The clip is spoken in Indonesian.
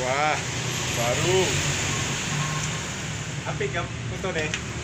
Wah, baru. Apik ya foto deh.